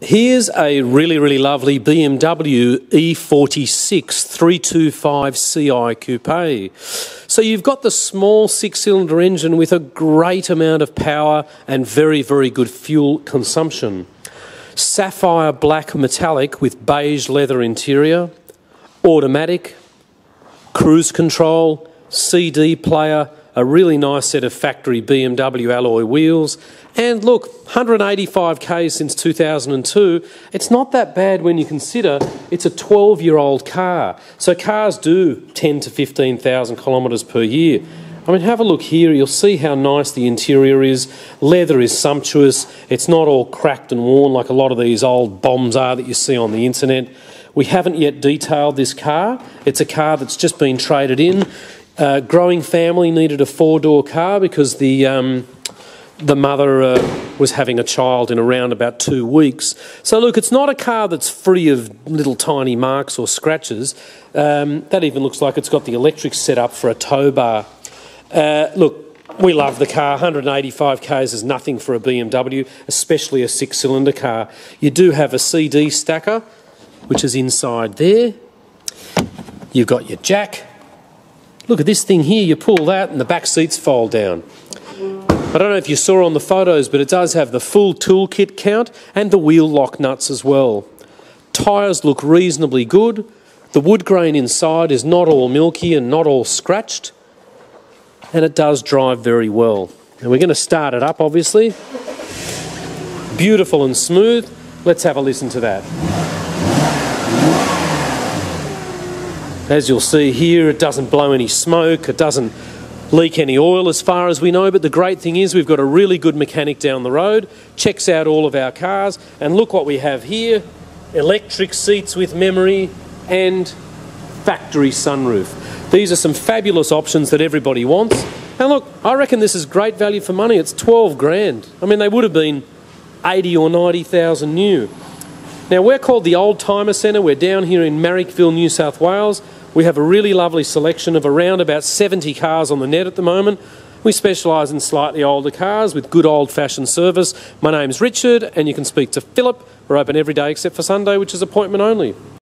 Here's a really, really lovely BMW E46 325 Ci Coupe. So you've got the small six cylinder engine with a great amount of power and very, very good fuel consumption. Sapphire black metallic with beige leather interior, automatic, cruise control, CD player, a really nice set of factory BMW alloy wheels. And look, 185k since 2002. It's not that bad when you consider it's a 12 year old car. So cars do 10 to 15,000 kilometres per year. I mean, have a look here. You'll see how nice the interior is. Leather is sumptuous. It's not all cracked and worn like a lot of these old bombs are that you see on the internet. We haven't yet detailed this car. It's a car that's just been traded in. Uh, growing family needed a four door car because the, um, the mother uh, was having a child in around about two weeks. So, look, it's not a car that's free of little tiny marks or scratches. Um, that even looks like it's got the electric set up for a tow bar. Uh, look, we love the car. 185 k's is nothing for a BMW, especially a six cylinder car. You do have a CD stacker, which is inside there. You've got your jack Look at this thing here, you pull that and the back seats fold down. I don't know if you saw on the photos, but it does have the full toolkit count and the wheel lock nuts as well. Tyres look reasonably good. The wood grain inside is not all milky and not all scratched. And it does drive very well. And we're going to start it up, obviously. Beautiful and smooth. Let's have a listen to that. As you'll see here, it doesn't blow any smoke, it doesn't leak any oil as far as we know, but the great thing is we've got a really good mechanic down the road, checks out all of our cars, and look what we have here, electric seats with memory and factory sunroof. These are some fabulous options that everybody wants. And look, I reckon this is great value for money. It's 12 grand. I mean, they would have been 80 or 90,000 new. Now, we're called the Oldtimer Centre. We're down here in Marrickville, New South Wales. We have a really lovely selection of around about 70 cars on the net at the moment. We specialise in slightly older cars with good old fashioned service. My name's Richard, and you can speak to Philip. We're open every day except for Sunday, which is appointment only.